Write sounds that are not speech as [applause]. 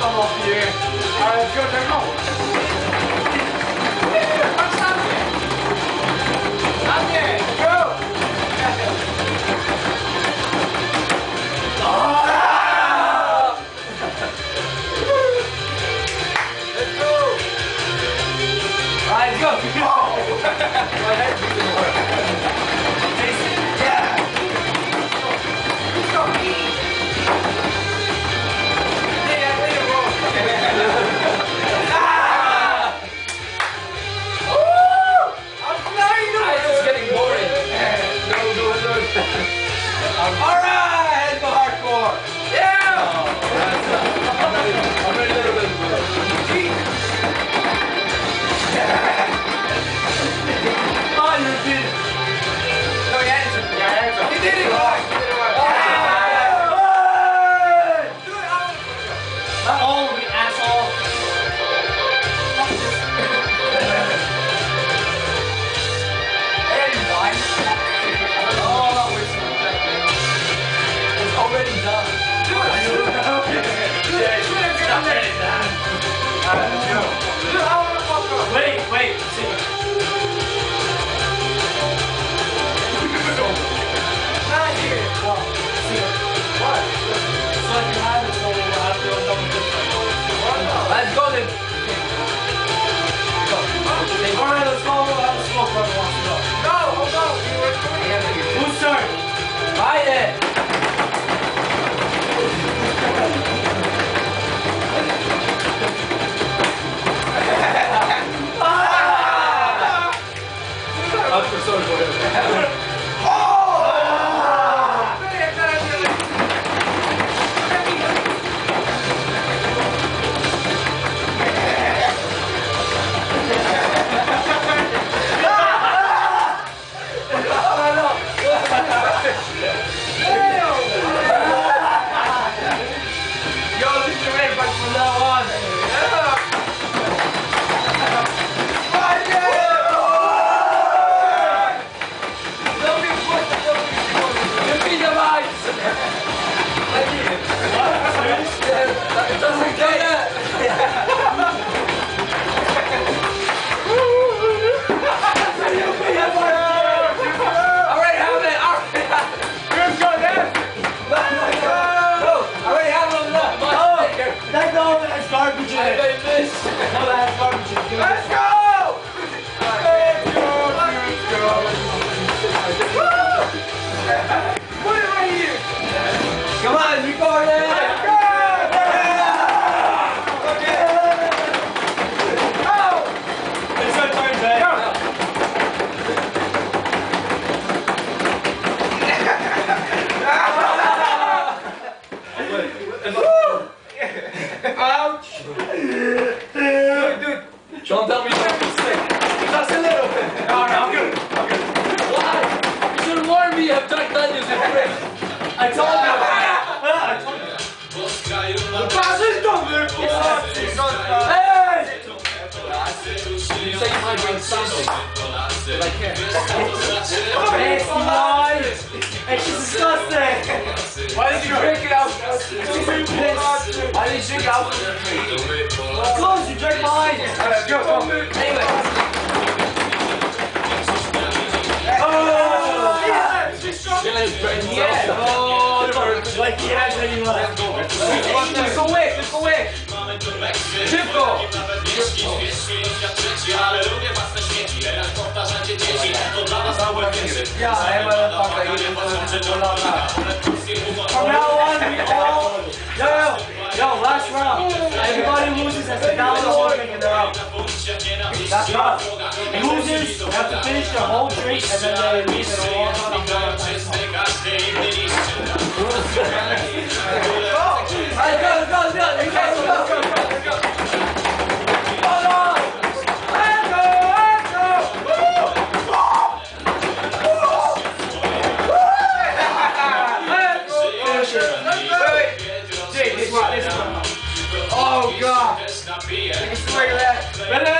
come on. Just come off has garbage Don't tell me you're sick. Just a little bit. No, no, I'm good. I'm good. Why? You should have warned me. I've Jack Daniels in fridge. I told you. [laughs] I told you. Pass don't Hey! You say you might bring something. But I can't. Nasty lies. Why did you drink it out? Why did you drink out? Close, you drink mine. Let's go, go. Anyway. Oh, Yeah. Oh, like he has. Let's go quick, let's go quick. Szybko. Yeah, motherfucker. From now on, we all. Yo, yo, yo, last round. Everybody loses has to down the whole drink and they're out. That's rough. Losers have to finish their whole drink and then they leave and walk on you're at. Ready?